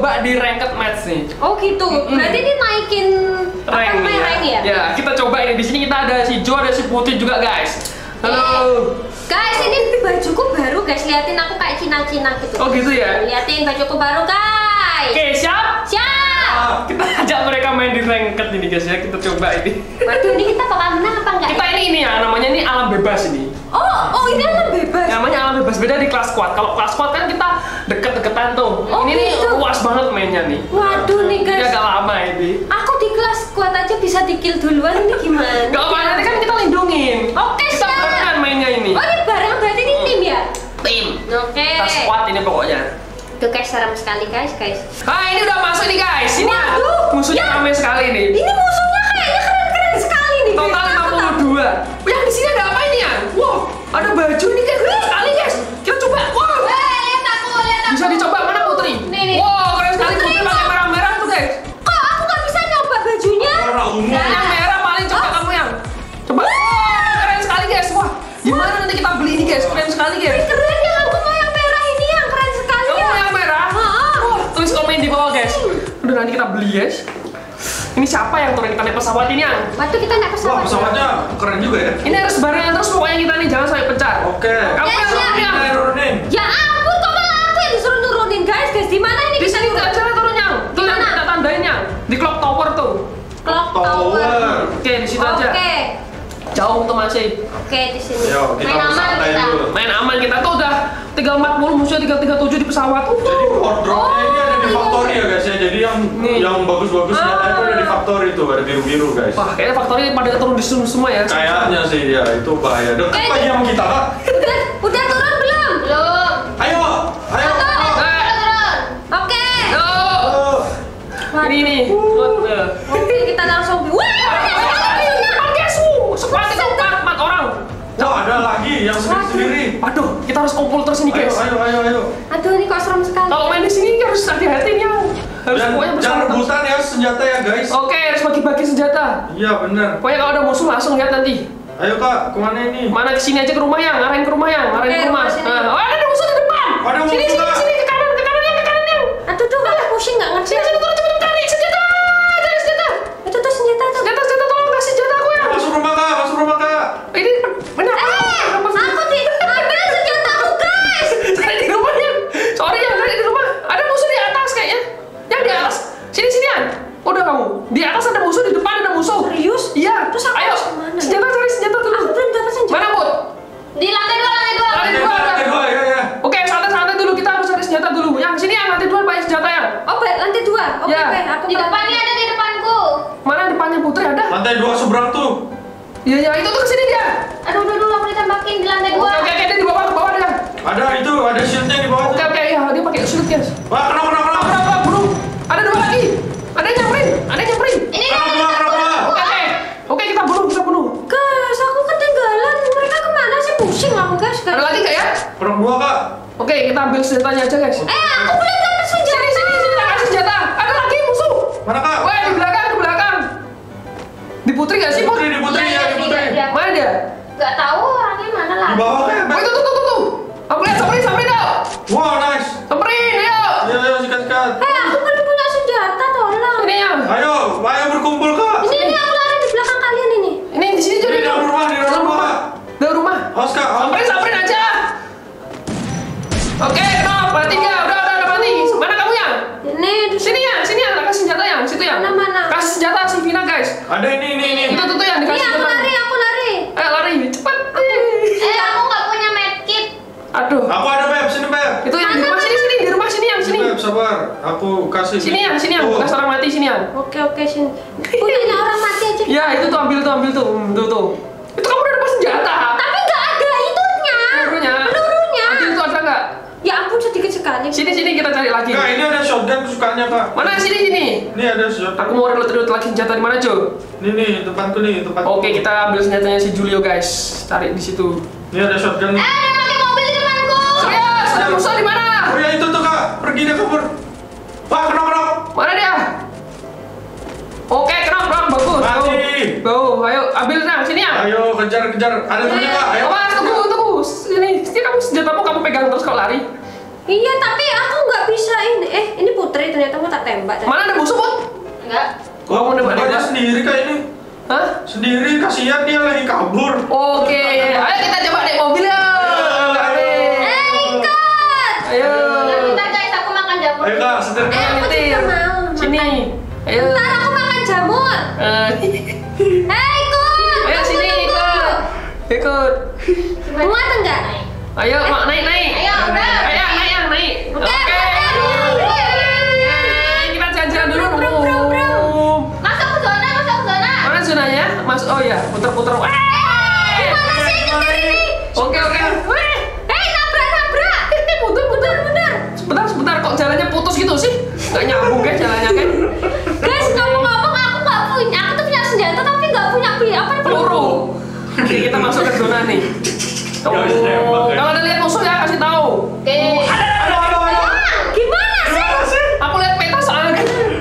coba di ranked match nih. Oh gitu. Berarti ini naikin apa Rank namanya ya. rank ya? Ya, kita coba ini. Di sini kita ada si Jo, ada si Putri juga, guys. Halo. Guys, ini bajuku baru guys. Liatin aku kayak Cina-Cina gitu. Oh, gitu ya? Liatin bajuku baru guys. Oke, siap? Siap. Kita ajak mereka main di ranked ini, guys ya. Kita coba ini. Waduh, ini kita bakal menang apa enggak? Kita ini ini ya, namanya ini alam bebas ini. Oh, oh ini alam bebas. Namanya alam bebas beda di kelas squad. Kalau kelas squad kan kita deket-deketan tuh. Oh, ini nih gitu. luas banget mainnya nih. Waduh nih Ini guys. agak lama ini. Aku di kelas kuat aja bisa di-kill duluan ini gimana? Gak apa nanti kan kita lindungin. Oke, Kita siap. barengan mainnya ini. Oh, ini bareng berarti ini tim ya? Tim. Oke. Kita squad ini pokoknya. Tuh guys, serem sekali guys, guys. Ah ini udah masuk nih guys. Ini Waduh. musuhnya Ya. ramai sekali nih. Ini musuhnya kayaknya keren-keren sekali nih. Total Aku tak- 52. Yang di sini ada apa ini ya? Wow, ada baju ini kan keren sekali Nanti kita beli guys. Ini siapa yang turun kita naik pesawat ini yang? Waduh, kita naik Wah, pesawat. pesawatnya keren juga ya. Ini harus barengan terus pokoknya kita nih jangan sampai pecah. Oke. Kamu Oke, yang siap. turun yang. Kita turunin. Ya ampun, kok malah aku yang disuruh turunin guys, guys. Di mana ini? Di sini tuh aja turun yang. Tuh yang Di mana? kita tandain yang. Di clock tower tuh. Clock Tower. tower. Oke, di situ aja. Oke. Jauh tuh masih. Oke, di sini. Yo, kita Main aman kita. dulu. Main aman kita tuh udah 340 musuhnya 337 di pesawat. Jadi wardrobe-nya ini ada di Oh, factory iya. ya guys ya. Jadi yang Nih. yang bagus-bagus Ah. nyatanya itu ada di factory tuh, ada biru-biru guys. Wah, kayaknya faktornya pada turun di semua semua ya. Kayaknya sih ya itu bahaya. Dekat Kayak- lagi sama kita kak. Udah, udah turun belum? Belum. Ayo, ayo. Turun, ayo. turun, turun. Oke. Yo. Oh. Ini nih. Ya. Oke, kita langsung. Wah, squad itu empat empat orang. Wah, ada lagi yang sendiri-sendiri. Aduh, kita harus kumpul terus ini guys. ayo, ayo, ayo. Aduh, ini kok serem sekali. Kalau main di sini harus hati-hati nih. Harus Dan pokoknya jangan rebutan ya senjata ya guys. Oke, harus bagi-bagi senjata. Iya benar. Pokoknya kalau ada musuh langsung lihat nanti. Ayo kak, ke mana ini? Mana ke sini aja ke rumah yang, ngarahin ke rumah yang, ngarahin ke rumah. Nah, oh, ada musuh di depan. Ada musuh, sini, sini, sini, ke kanan, ke kanan yang, ke kanan yang. Aduh, tuh nggak pusing nggak ngerti. Sini, sini, turun cepet cari senjata. Cari senjata. Itu tuh senjata tuh. Senjata, senjata, tolong kasih senjata aku ya. Masuk rumah kak, masuk rumah kak. Ini benar. Ambil senjatanya aja guys. Eh, aku belum dapat senjata. Sini, sini, sini, kasih senjata. Ada lagi musuh. Mana kak? Wah, di belakang, di belakang. Di Putri nggak sih, putri, di putri, Iya, ya, di iya, putri. iya. Mana dia? Gak tahu orangnya mana lah. Di bawah kayak Oh, itu tuh, tuh, tuh, tuh. Aku lihat, samperin, samperin dong. Wow, Kasih. Sini yang, sini yang. Tuh. Bekas orang mati sini yang. Oke, oke, sini. Punyanya orang mati aja. Ya, itu tuh ambil tuh, ambil tuh. Hmm, Tuh, tuh. Itu kamu udah dapat senjata. Tapi nggak ada itunya. Pelurunya. Pelurunya. Ambil itu ada nggak? Ya ampun, sedikit sekali. Sini, sini kita cari lagi. Kak, ini ada shotgun kesukaannya kak. Mana sini, sini. Ini ada shotgun. Aku mau reload reload lagi senjata di mana, Jo? Ini nih, tempatku nih, tempatku. Oke, kita ambil senjatanya si Julio, guys. Cari di situ. Ini ada shotgun. Eh, ada pakai mobil di depanku. Serius, ada musuh di mana? Oh ya itu tuh kak, pergi dia kabur. Wah, kena kena. Mana dia? Oke, kenapa, kenapa, bagus. Mati. Bau, ayo, ambil nah, sini ya. Ayo kejar kejar. Ada temennya kak. Ayo. Awas, tunggu, tunggu. Sini, sini kamu senjatamu kamu pegang terus kalau lari. Iya, tapi aku nggak bisa ini. Eh, ini Putri ternyata nembak tadi. Mana ada musuh, Bot? Enggak. Kok mau nembak dia? sendiri kayak ini? Hah? Sendiri, kasihan dia lagi kabur. Oke, ayo kita coba naik mobil ya. Eh, ikut. Ayo. Ya, bentar guys, aku makan jamur. Ayo kak, setir. Eh, aku juga mau. Sini. Ayo. Ntar aku makan jamur. Eh, Eh, ikut. Ayo sini ikut. Ikut. Muat enggak? Ayo, mak naik naik. Ayo, udah. Ayo, naik yang naik. Oke. Eh, Kita jalan-jalan dulu. Brum, brum, brum. Masuk ke zona, masuk ke zona. Mana zonanya? Mas, oh ya, puter-puter. Wah. Oh, kalau ada lihat musuh ya kasih tahu. Oke. Aduh, aduh, aduh. Ah, gimana sih? Gimana sih? Aku lihat peta soalnya.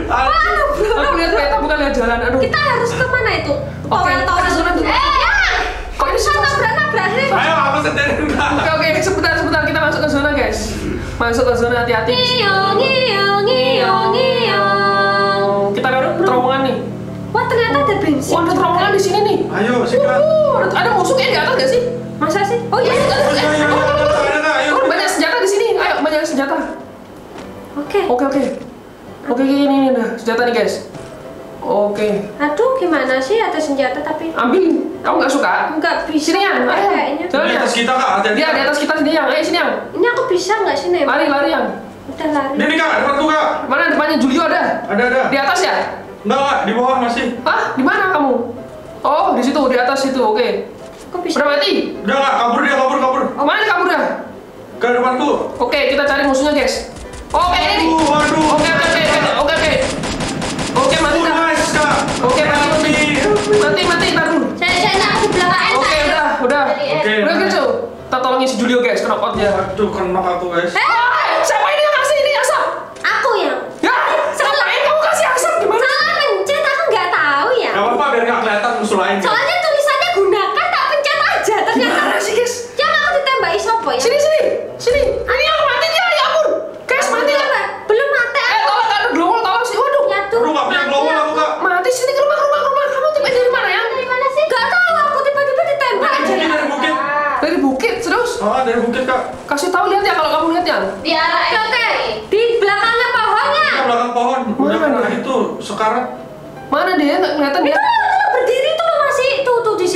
Aduh. Aku lihat peta bukan lihat jalan. Aduh. Kita harus ke mana itu? Oke, Tower-tower zona dulu. Eh, ya. Kok ini Bisa susah? nabrak-nabrak sih? Ayo, aku setirin Oke oke sebentar sebentar kita masuk ke zona guys. Masuk ke zona hati-hati. Ngiyong, ngiyong, ngiyong, ngiyong. Kita baru terowongan nih. Wah, ternyata ada bensin. Wah ada terowongan di sini nih. Ayo, sikat. Uh, ada- musuh kayak di atas gak sih? Masa sih? Oh iya. Ada, ada, Ayo, ayo, ada. ayo, ayo, ayo, ayo. Oh, banyak senjata di sini. Ayo banyak senjata. Oke. Oke oke. Oke ini ini dah senjata nih guys. Oke. Aduh, gimana sih ada senjata tapi Ambil. Kamu nggak suka? nggak bisa Sini yang. Ayo. kayaknya. Jalan Di atas kita kak. Dia di atas kita sini yang. Ayo sini yang. Ini aku bisa nggak sih nembak? Lari lari yang. Udah lari. Ini nih kak, depanku kak. Mana depannya Julio ada? Ada, ada. Di atas ya? Enggak kak, di bawah masih. Hah? Di mana kamu? Oh di situ di atas situ. Oke. Kok bisa? Udah mati? Udah kak, kabur dia, kabur, kabur. Oh, mana kabur dah? Ke depanku. Oke, kita cari musuhnya, guys. Oke, ini. Aduh, aduh. Oke, oke, oke, oke, oke, oke. Mati Oh, dah. nice kak. Oke, mati, mati. Mati, mati, tar dulu. Saya saya nak aku belakang Oke, udah, udah. Oke, Udah gitu. Kita tolongin si Julio, guys, kena out dia. Aduh, kena aku guys. Eh, lain. Soalnya tulisannya gunakan tak pencet aja ternyata. Gimana sih, guys? Jangan aku ditembaki sopo ya? Sini, sini, sini. Ini yang mati dia, ya ampun. Guys, mati kan? Belum mati Eh, aku. tolong, ada glowal, tolong sih. Waduh. Ya tuh. Gak punya mati glowal aku kak. Mati sini ke rumah, ke rumah, ke rumah. Kamu tiba dari mana ya? Dari mana sih? Gak tahu aku tiba-tiba ditembak aja. Ini dari bukit. Dari bukit, terus. Ah, dari bukit kak. Kasih tahu lihat ya kalau kamu lihat ya. Di arah Oke. Di belakangnya pohonnya. Kita belakang pohon. Mana itu, sekarat. Mana dia? Nggak kelihatan dia.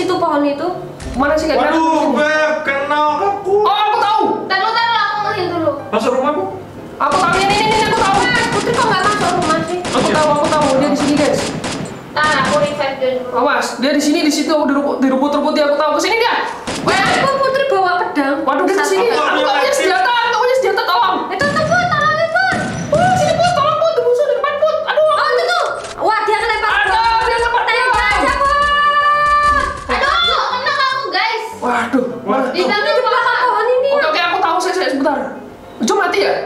Situ pohon itu. Mana sih kelihatan? Waduh, Beb, kena aku. Oh, aku tahu. Taruh, taruh, aku ngehil dulu. Masuk rumah, Bu. Aku tahu ini, ini, ini aku tahu. Putri kok nggak masuk rumah sih? Aku tahu, aku tahu dia di sini guys. Nah, aku revive dia dulu. Awas, dia di sini, di situ, di rumput, di rumput-rumput dia aku tahu. Ke sini dia. Weh, Aku Putri bawa pedang. waduh dia ke sini. Aku Aku punya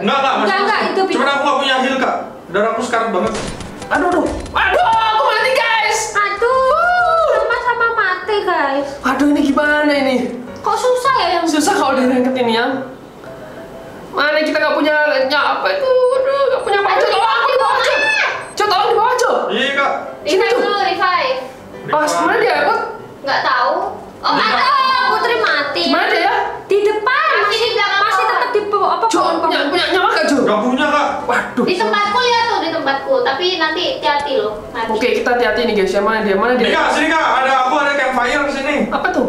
Enggak, enggak, Enggak, enggak, itu bisa. Cuman aku gak punya heal, Kak. Darahku sekarat banget. Aduh, aduh, aduh, aku mati guys. Aduh, sama-sama mati guys. Aduh, ini gimana ini? Kok susah ya yang Susah kalau direngket ini ya. Mana kita nggak punya nya apa itu? Aduh, nggak punya apa? Coba tolong aku di bawah aja. Coba tolong di bawah aja. Iya, Kak. Sini Revive dulu, revive. Pas mana dia? Apa? Nggak tahu. Oh, Di ada. Putri mati. Mana dia ya? Di depan. Masih di belakang Masih pohon. tetap di po- apa Jo, punya pohon-pohon. punya nyawa gak Jo? Gak punya, Kak. Waduh. Di tempatku lihat tuh, di tempatku. Tapi nanti hati-hati loh. Mati. Oke, kita hati-hati nih guys. Yang mana dia? Mana dia? Kak, sini, Kak. Ada aku ada campfire di sini. Apa tuh?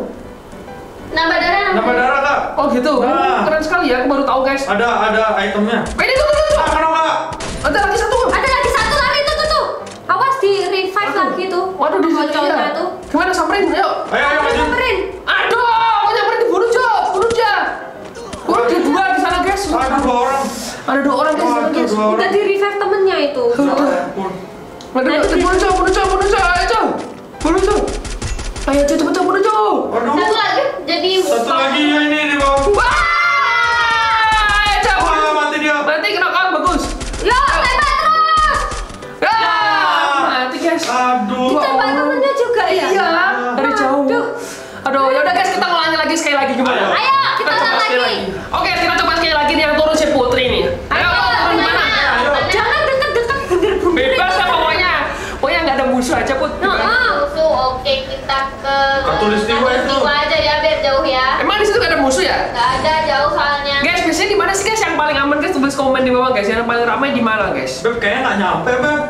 Nambah darah, nambah Nambah darah, Kak. Oh gitu. Nah. Keren sekali ya. Aku baru tahu guys. Ada ada itemnya. Eh, ini tuh, tuh, tuh, Ah, kena, Kak. Ada lagi satu. Ada lagi satu lari tuh tuh tuh. Awas di revive lagi tuh. Waduh, di Pocongnya ya. tuh. Gimana samperin? Ayo. Ayo, ayo, Ayo samperin. Aduh, aku nyamperin dibunuh Jo. Bunuh dia. Bunuh dia dua. Ada dua orang. Ada dua orang guys. guys. dua orang. Udah di revive temennya itu. Aduh, aduh, bunuh Jo, bunuh Jo, bunuh Jo. Ayo Jo. Bunuh Jo. Ayo Jo, cepet Jo, bunuh. Aduh. Satu lagi jadi Satu lagi ya ini Oke, kita ke Katulistiwa itu. aja ya biar jauh ya. Emang di situ gak ada musuh ya? Gak ada, jauh soalnya. Guys, biasanya di mana sih guys yang paling aman guys? Tulis komen di bawah guys. Yang paling ramai di mana guys? Beb, kayaknya nggak nyampe, Beb.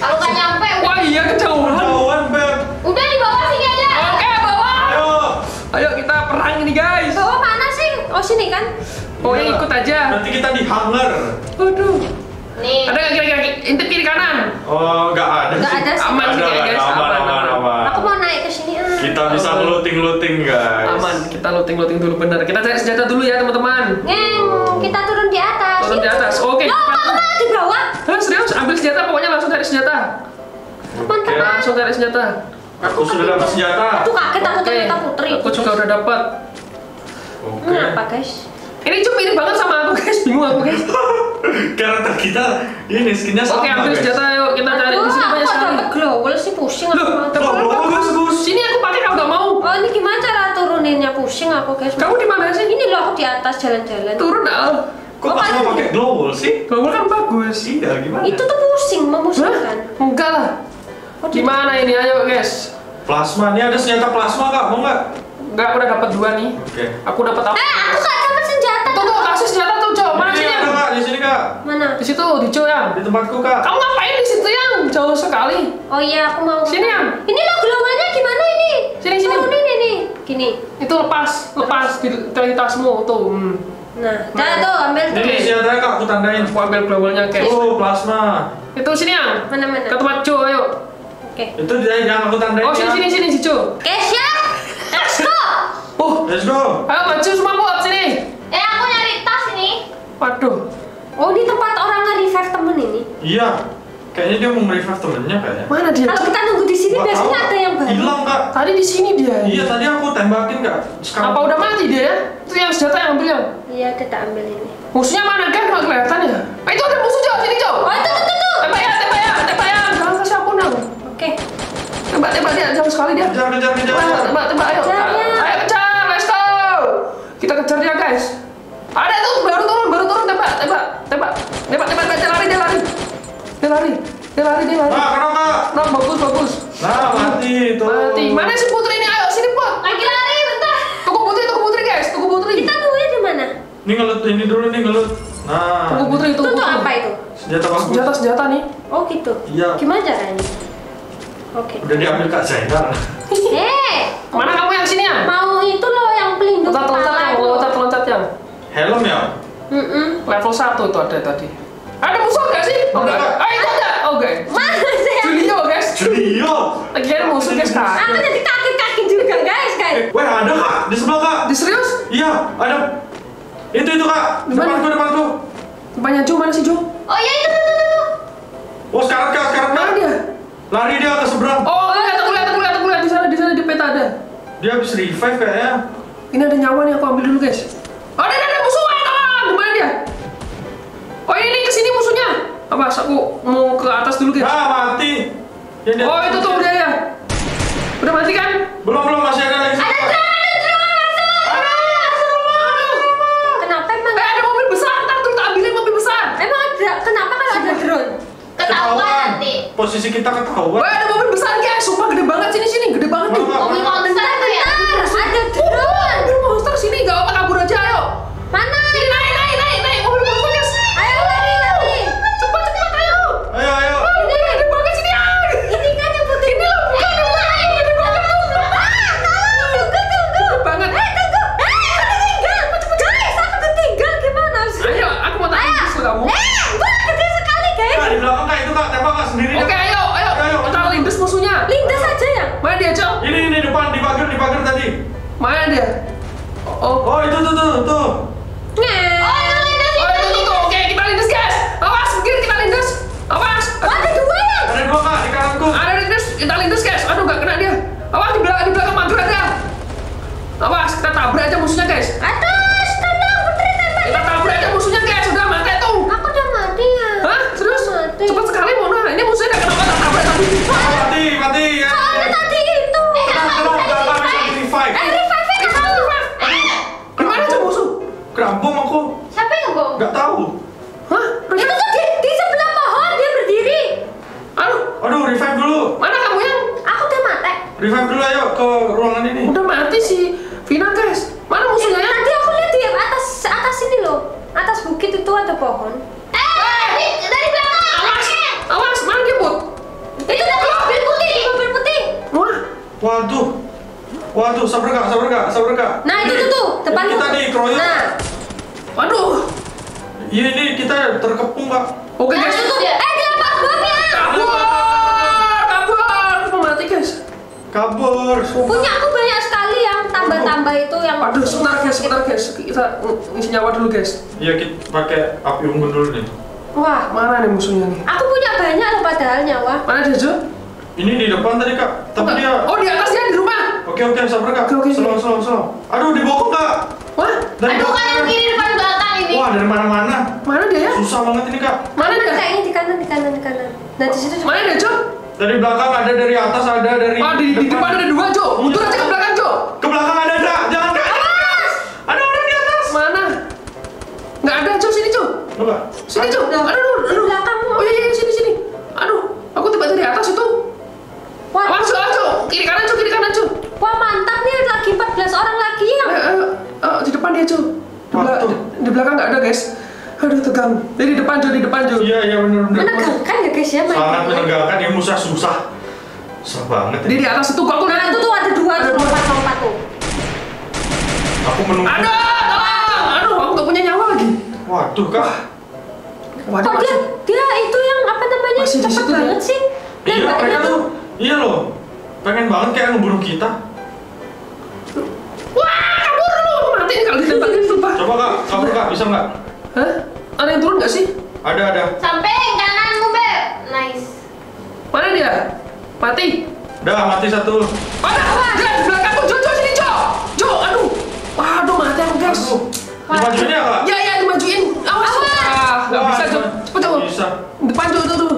Kalau nggak nyampe, wah iya kejauhan. Kejauhan, Beb. Udah di bawah sini aja. Oke, bawah. Ayo. Ayo kita perang ini guys. Bawah mana sih? Oh, sini kan. Oh, iya. ikut aja. Nanti kita di hangar. Aduh. Nih. Ada nggak kira-kira intip kiri kanan? Oh, nggak ada. Nggak ada sih. Aman sih guys. Kita bisa ngeluting-luting guys. Aman. Kita looting-looting dulu bener. Kita cari senjata dulu ya teman-teman. Ngeng, kita turun di atas. Turun di atas. Oke. Aku malah di bawah. Hah, serius? Ambil senjata. Pokoknya langsung cari senjata. Teman-teman. Langsung cari senjata. Aku sudah dapat senjata. Aku kaget aku Oke. ternyata putri. Aku juga udah dapat. Oke. Kenapa guys? Ini cuma mirip banget sama aku guys. Bingung aku guys. Karakter kita ini skinnya sama Oke, ambil guys. senjata yuk. Kita cari di sini aku banyak sekali. dapat glowal sih pusing aku. Loh. Sini aku pakai nggak mau. Oh ini gimana cara turuninnya pusing aku guys? Kamu di mana sih? Ini loh aku di atas jalan-jalan. Turun Al. Kok Oh, pas mau pakai global sih? Global kan bagus. Iya, gimana? Itu tuh pusing, Hah? memusingkan. Enggak lah. Oh, di- Gimana ini? Ayo guys. Plasma, ini ada senjata plasma kak, mau nggak? Enggak, aku udah dapat dua nih. Oke. Aku dapat apa? Eh, aku gak dapat kak, sini. Mana? Di situ, di Cok yang. Di tempatku kak. Kamu ngapain di situ yang? Jauh sekali. Oh iya, aku mau. Sini, Am. Ini loh glowalnya gimana ini? Sini, sini. Turunin ini. Gini. Itu lepas, lepas di di tasmu tuh. Hmm. Nah, dah tuh ambil tuh. Ini senjatanya kak, aku tandain. Aku ambil globalnya guys. Oh, plasma. Itu sini yang. Mana mana? Ke tempat Cok, ayo. Oke. Itu dia yang aku tandain Oh, sini, ya. sini, sini, si Cok. Oke, siap. Let's go. Oh, Let's go. ayo maju semua buat sini. Eh, aku nyari tas ini. Waduh. Oh, ini tempat orang nge-revive temen ini. Iya. Kayaknya dia mau nge-revive temennya kayaknya. Mana dia? Kalau kita nunggu di sini biasanya tahu. ada yang baru. Hilang kak. Tadi di sini dia. Iya, tadi aku tembakin kak. Sekarang Apa udah mati dia ya? Itu yang senjata yang ambil yang. Iya, kita ambil ini. Musuhnya mana kan nggak kelihatan ya? Ah, itu ada musuh jauh lari, dia lari. Nah, kenapa? Nah, bagus, bagus. Nah, mati tuh. Mati. Mana si putri ini? Ayo sini put. Lagi lari, bentar. Tunggu putri, tunggu putri guys, tunggu putri. Kita nunggunya di mana? Ini ngelut ini dulu nih ngelut. Nah. Tunggu putri, Itu tunggu putri. apa itu? Senjata bagus. Senjata, senjata nih. Oh, gitu. Iya. Gimana caranya? Oke. Udah diambil kak Zainal. Eh, Mana kamu yang sini ya? mau itu loh yang pelindung Loncat, loncat kepala yang, itu. loncat, loncat yang. Helm ya? Mm-mm. Level 1 itu ada tadi. Ada musuh nggak sih? Oh, Ada, enggak. Kak. Itu ada. Oh, enggak. Mana sih? Julio, guys. Julio. Lagi ada musuh, guys, Aku kak. jadi kaki-kaki juga guys, guys. Eh, weh ada kak di sebelah kak. Di serius? Iya, ada. Itu itu kak. Di mana? Depanku depanku. Banyak Jo, mana sih Jo? Oh iya itu tuh tuh tuh. tuh. Oh sekarang kak sekarang kak. Mana dia? Lari dia ke seberang. Oh, aku lihat, aku lihat, aku lihat, aku lihat. Di sana, di sana, di peta ada. Dia habis revive kayaknya. Ini ada nyawa nih, aku ambil dulu, guys. Oh, ada, ada, musuh. Kawan. Di mana dia? Oh, ini ke sini musuhnya. Awas, aku mau ke atas dulu, guys. Nah mati. Dia- Oh, itu tuh dia ya. Udah mati kan? Belum belum masih ada lagi. Ada drone, ada drone masuk. Kenapa emang? Eh, ada mobil besar. Ntar tak ambilin mobil besar. Emang ada? Kenapa kalau ada drone? Ketahuan nanti. Posisi kita ketahuan. Wah, ada mobil besar, guys. Sumpah gede banget sini, sini. Gede banget nih. Mama. Mobil monster Revive dulu ayo ke ruangan ini. Udah mati sih. Vina guys, mana eh, musuhnya? Ya, tadi aku lihat di atas atas ini loh. Atas bukit itu ada pohon. Eh, eh. dari belakang. Awas, awas, mana dia bot? Itu tadi mobil putih, mobil putih. Wah, waduh. Waduh, sabar gak sabar gak sabar gak Nah ini, itu tuh, tuh depan kita di nih. Nah, waduh. Iya ini kita terkepung pak Oke guys, Kabur. Punya aku banyak sekali yang tambah-tambah itu yang. Aduh, sebentar guys, sebentar guys. Kita ngisi nyawa dulu guys. Iya kita pakai api unggun dulu nih. Wah, Mana nih musuhnya nih? aku punya banyak loh padahal nyawa. Mana dia, Jo? Ini di depan tadi kak, tapi dia. Oh, di atas dia di rumah. Oke oke sabar kak. Oke, oke, Slow slow slow. Aduh di bokong kak. Wah, Dari Aduh kanan kiri depan belakang ini. Wah dari mana mana. mana dia ya? Susah banget ini kak. Mana dia? Kayaknya di kanan, di kanan, di kanan. Nah di situ juga. Mana dia, Jo? Dari belakang ada, dari atas ada, dari. Oh, di, di depan ada dua, Jo. Mundur aja ke belakang, Jo. Ke belakang ada ada. Jangan kak. Ada orang di atas. Mana? Nggak ada, Jo. Sini, Jo. Coba. Sini, Jo. Aduh, aduh, Di aduh. belakangmu. Oh iya, iya, sini, sini. Aduh, aku tiba dari atas itu. Wah, Awas, Jo, Jo. Kiri kanan, Jo, kiri kanan, Jo. wah mantap nih lagi 14 orang lagi yang. Eh, eh, eh, di depan dia, Jo. Di, bela- di belakang nggak ada, guys. Aduh, tegang. Jadi di depan, Jo, di depan, Jo. Iya iya benar benar. Menegangkan ya guys ya main Sangat menegangkan ini musuh susah. Susah banget. Jadi Ya. di atas itu kok aku Nah itu tuh ada dua Ada tuh dua. lompat-lompat tuh. Aku menunggu. Aduh, tolong. Aduh, aku nggak punya nyawa lagi. Waduh kak. Waduh, Kok dia dia itu yang apa namanya Masih di cepet situ, banget ya? sih. Iya tuh. tuh. Iya loh. Pengen banget kayak ngebunuh kita. Wah, kabur lu. Mati kalau ditembakin sumpah. Coba kak, kabur kak, bisa nggak? Hah? Ada yang turun nggak sih? Ada ada. Sampai kananmu beb. Nice. Mana dia? Mati. Udah mati satu. Mana? Di belakangku. Jo, Jo, sini, Jo. Jo, aduh. Waduh, mati aku, guys. Aduh. Dimajuin ya kak? Ya, ya, dimajuin. Awas. Ah, nggak bisa, Jo. Cepet, Jo. Bisa. Depan, Jo, tuh, tuh.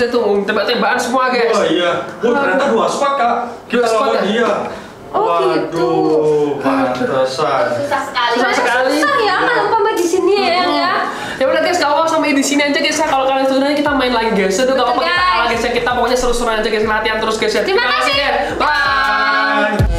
Dia tuh. Tembak-tembakan semua, guys. Oh iya. Oh ternyata dua squad kak. Kita Dua squad, lawan ya? dia. Oh, gitu. Waduh, pantesan. Susah sekali. Susah sekali. Susah ya kalau umpama di sini ya yang ya. Ya udah guys, kalau sampai di sini aja guys ya. Kalau kalian sebenarnya kita main lagi guys. Kalau apa kita Guys. kalah guys ya. Kita pokoknya seru-seruan aja guys. Latihan terus guys ya. Terima kasih. guys. Bye. Bye.